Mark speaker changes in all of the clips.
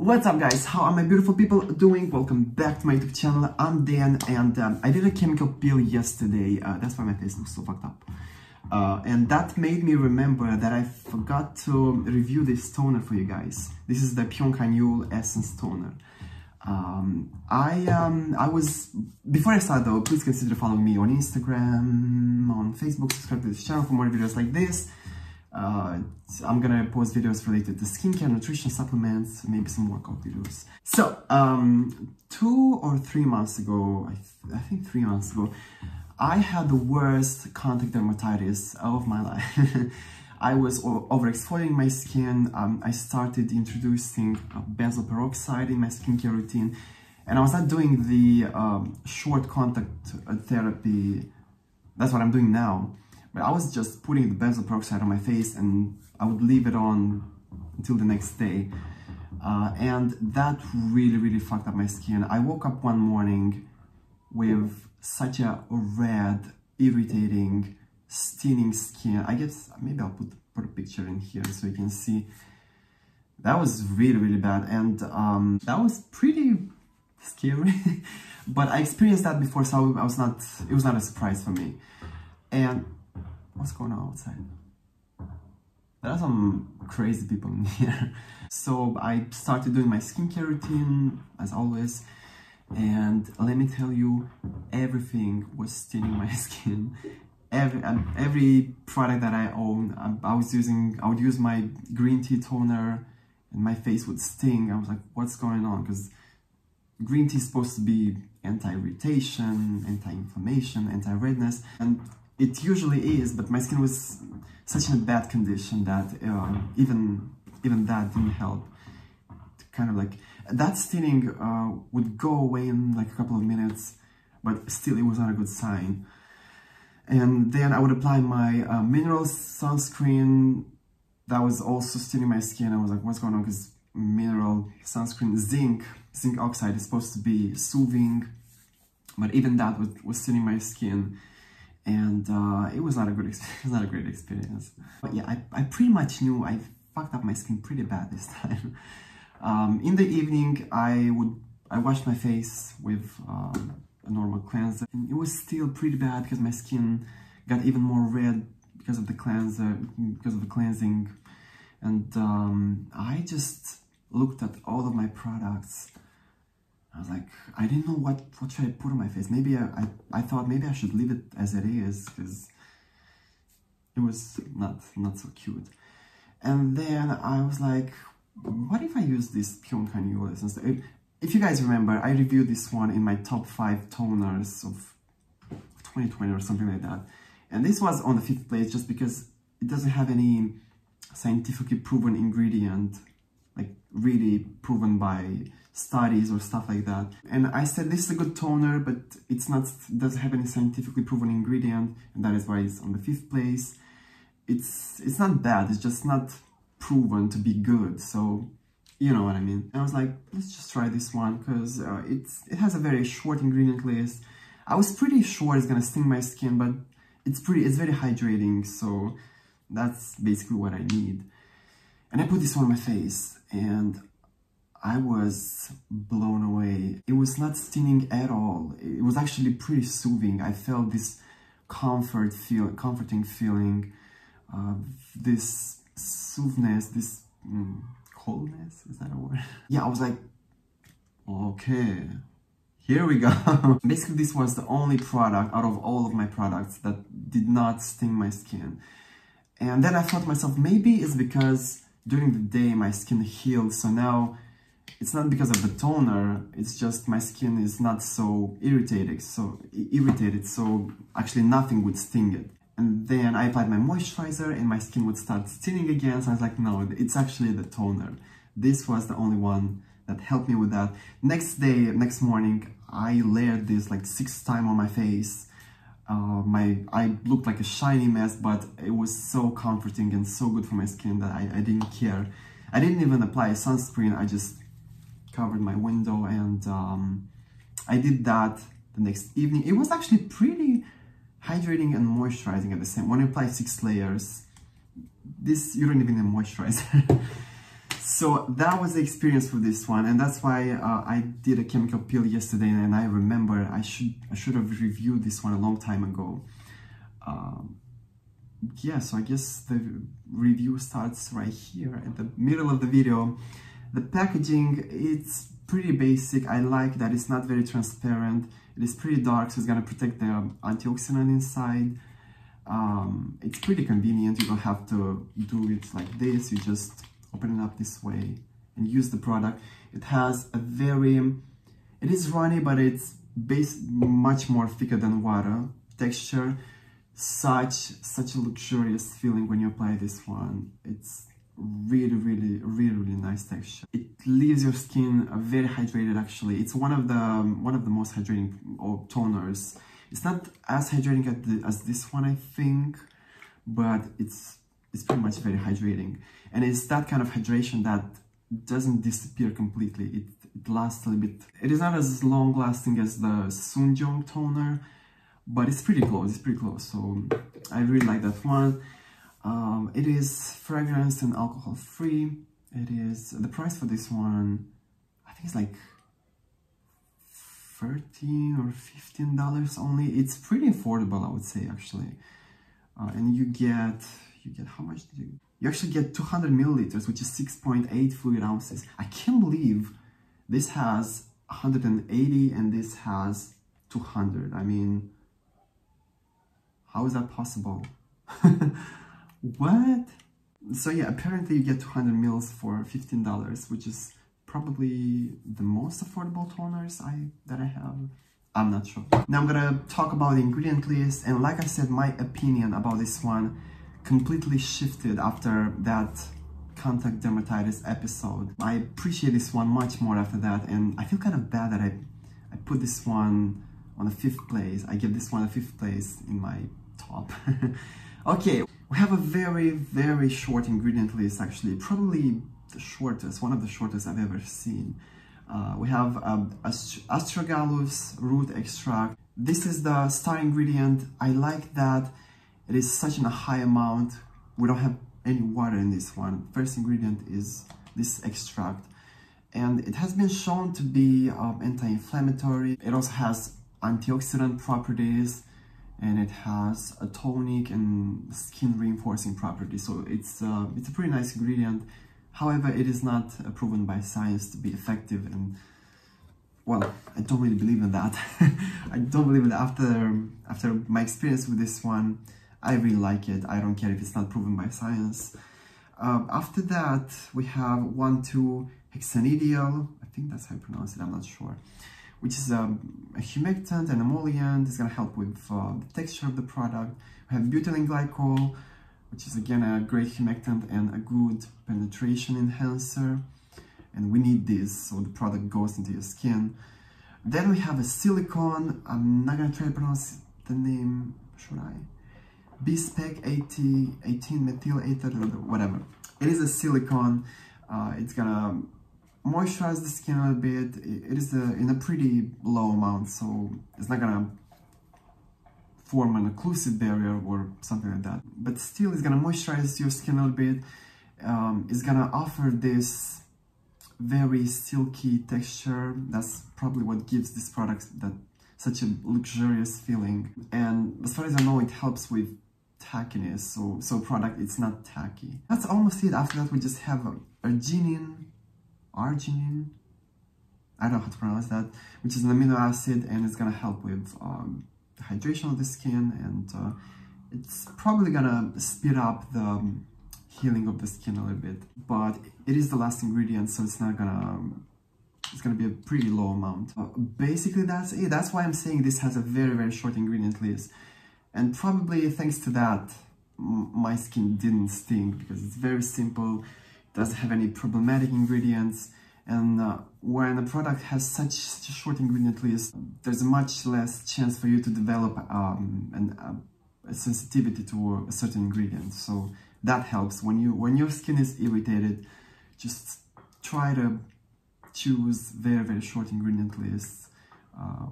Speaker 1: What's up guys, how are my beautiful people doing? Welcome back to my YouTube channel, I'm Dan and um, I did a chemical peel yesterday, uh, that's why my face looks so fucked up. Uh, and that made me remember that I forgot to review this toner for you guys. This is the Pyunkang Yul Essence Toner. Um, I um, I was before I start though, please consider following me on Instagram, on Facebook, subscribe to this channel for more videos like this. Uh, I'm gonna post videos related to skincare, nutrition, supplements, maybe some workout videos. So, um, two or three months ago, I, th I think three months ago, I had the worst contact dermatitis of my life. I was overexfoliating my skin. Um, I started introducing uh, benzoyl peroxide in my skincare routine. And I was not doing the um, short contact uh, therapy. That's what I'm doing now. But I was just putting the benzoyl peroxide on my face and I would leave it on until the next day. Uh, and that really, really fucked up my skin. I woke up one morning with such a red, irritating, stinging skin. I guess maybe I'll put, put a picture in here so you can see. That was really, really bad. And um, that was pretty scary. but I experienced that before, so I was not, it was not a surprise for me. And what's going on outside? There are some crazy people in here. So I started doing my skincare routine, as always. And let me tell you, everything was staining my skin every um, every product that I own, I, um, I, was using, I would use my green tea toner and my face would sting. I was like, what's going on? Because green tea is supposed to be anti-irritation, anti-inflammation, anti-redness, and it usually is, but my skin was such in a bad condition that uh, even even that didn't help. Kind of like, that stinging uh, would go away in like a couple of minutes, but still it was not a good sign. And then I would apply my uh, mineral sunscreen that was also stinging my skin. I was like, what's going on? Because mineral sunscreen, zinc, zinc oxide is supposed to be soothing, but even that was, was stinging my skin. And uh, it was not a good experience, not a great experience. But yeah, I, I pretty much knew I fucked up my skin pretty bad this time. Um, in the evening, I would I washed my face with um, a normal cleanser. And it was still pretty bad because my skin got even more red because of the cleanser, because of the cleansing. And um, I just looked at all of my products. I was like, I didn't know what, what should I put on my face. Maybe I, I, I thought maybe I should leave it as it is because it was not, not so cute. And then I was like, what if I use this Pyunkang Yul essence? If you guys remember, I reviewed this one in my top 5 toners of 2020 or something like that. And this was on the 5th place just because it doesn't have any scientifically proven ingredient, really proven by studies or stuff like that. And I said this is a good toner, but it's not doesn't have any scientifically proven ingredient, and that is why it's on the fifth place. It's it's not bad, it's just not proven to be good. So you know what I mean. And I was like, let's just try this one because uh, it's it has a very short ingredient list. I was pretty sure it's gonna sting my skin, but it's pretty, it's very hydrating, so that's basically what I need. And I put this on my face, and I was blown away. It was not stinging at all. It was actually pretty soothing. I felt this comfort feel, comforting feeling, uh, this soothness, this. Mm, coldness is that a word yeah i was like okay here we go basically this was the only product out of all of my products that did not sting my skin and then i thought to myself maybe it's because during the day my skin healed so now it's not because of the toner it's just my skin is not so irritated so irritated so actually nothing would sting it and then I applied my moisturizer and my skin would start stinging again. So I was like, no, it's actually the toner. This was the only one that helped me with that. Next day, next morning, I layered this like six times on my face. Uh, my I looked like a shiny mess, but it was so comforting and so good for my skin that I, I didn't care. I didn't even apply sunscreen. I just covered my window and um, I did that the next evening. It was actually pretty hydrating and moisturizing at the same time. when you apply six layers this you don't even need moisturizer So that was the experience for this one, and that's why uh, I did a chemical peel yesterday, and I remember I should I should have reviewed this one a long time ago. Um, yeah, so I guess the review starts right here at the middle of the video. The packaging, it's pretty basic. I like that it's not very transparent. It is pretty dark, so it's gonna protect the antioxidant inside. Um, it's pretty convenient. You don't have to do it like this. You just open it up this way and use the product. It has a very, it is runny, but it's base much more thicker than water texture. Such, such a luxurious feeling when you apply this one. It's really, really, really, really nice texture. It leaves your skin very hydrated actually. It's one of the, one of the most hydrating toners. It's not as hydrating as, as this one, I think, but it's it's pretty much very hydrating. And it's that kind of hydration that doesn't disappear completely. It, it lasts a little bit. It is not as long lasting as the SoonJung toner, but it's pretty close, it's pretty close. So I really like that one. Um, it is fragrance and alcohol free. It is, the price for this one, I think it's like 13 or 15 dollars only. It's pretty affordable, I would say actually. Uh, and you get you get how much did you you actually get 200 milliliters which is 6.8 fluid ounces. I can't believe this has 180 and this has 200 i mean how is that possible? What? So yeah apparently you get 200 mils for 15 dollars which is probably the most affordable toners i that i have. I'm not sure. Now i'm gonna talk about the ingredient list and like i said my opinion about this one completely shifted after that contact dermatitis episode. I appreciate this one much more after that and I feel kind of bad that I, I put this one on the fifth place. I give this one a fifth place in my top. okay, we have a very, very short ingredient list actually, probably the shortest, one of the shortest I've ever seen. Uh, we have um, astragalus root extract. This is the star ingredient. I like that it is such a high amount. We don't have any water in this one. First ingredient is this extract. And it has been shown to be um, anti-inflammatory. It also has antioxidant properties and it has a tonic and skin reinforcing property. So it's, uh, it's a pretty nice ingredient. However, it is not uh, proven by science to be effective and well, I don't really believe in that. I don't believe it after, after my experience with this one. I really like it. I don't care if it's not proven by science. Um, after that, we have 1,2-hexanediol. I think that's how you pronounce it, I'm not sure. Which is um, a humectant and emollient. It's going to help with uh, the texture of the product. We have butylene glycol, which is again a great humectant and a good penetration enhancer. And we need this so the product goes into your skin. Then we have a silicone. I'm not going to try to pronounce the name, should I? Bispec 80, 18 methyl ether, whatever. It is a silicone. Uh, it's gonna moisturize the skin a little bit. It is a, in a pretty low amount, so it's not gonna form an occlusive barrier or something like that. But still, it's gonna moisturize your skin a little bit. Um, it's gonna offer this very silky texture. That's probably what gives this product that such a luxurious feeling. And as far as I know, it helps with tackiness, so, so product, it's not tacky. That's almost it. After that, we just have arginine, arginine, I don't know how to pronounce that, which is an amino acid and it's gonna help with um, the hydration of the skin and uh, it's probably gonna speed up the um, healing of the skin a little bit. But it is the last ingredient, so it's not gonna, um, it's gonna be a pretty low amount. Uh, basically, that's it. That's why I'm saying this has a very, very short ingredient list. And probably thanks to that, my skin didn't sting because it's very simple, doesn't have any problematic ingredients, and uh, when a product has such, such, a short ingredient list, there's a much less chance for you to develop um, an, a sensitivity to a certain ingredient. So that helps. When you when your skin is irritated, just try to choose very, very short ingredient lists. Uh,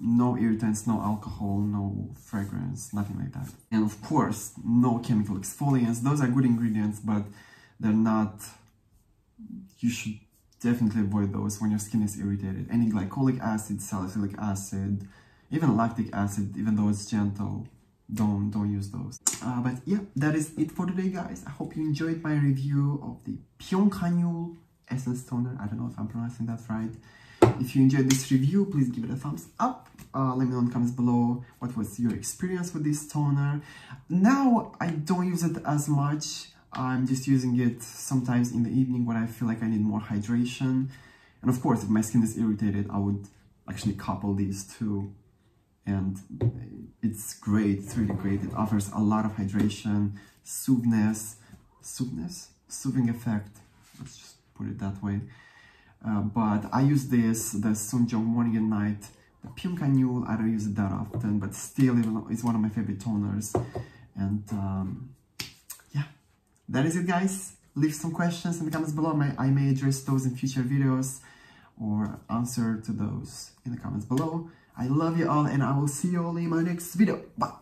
Speaker 1: no irritants, no alcohol, no fragrance, nothing like that. And of course, no chemical exfoliants. Those are good ingredients, but they're not you should definitely avoid those when your skin is irritated. Any glycolic acid, salicylic acid, even lactic acid, even though it's gentle, don't don't use those. Uh, but yeah, that is it for today, guys. I hope you enjoyed my review of the Pyunkang Yul Essence Toner. I don't know if I'm pronouncing that right. If you enjoyed this review, please give it a thumbs up. Uh, let me know in the comments below what was your experience with this toner. Now, I don't use it as much. I'm just using it sometimes in the evening when I feel like I need more hydration. And of course, if my skin is irritated, I would actually couple these two. And it's great, it's really great. It offers a lot of hydration, soothness, soothness, soothing effect. Let's just put it that way. Uh, but I use this, the SoonJung morning and night. The Pyunkang Yul, I don't use it that often, but still it's one of my favorite toners. And um, yeah, that is it guys. Leave some questions in the comments below. I may address those in future videos or answer to those in the comments below. I love you all and I will see you all in my next video. Bye!